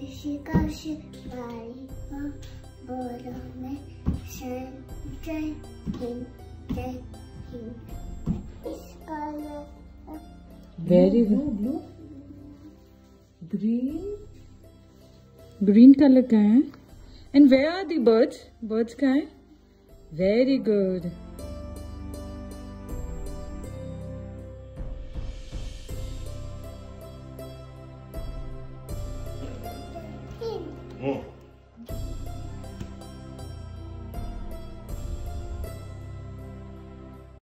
शिकाश बारी बोलो में शन जय हिंद जय हिंद इस colour Very good. Blue. Green. Green color का है. And where are the birds? Birds का है? Very good. 嗯。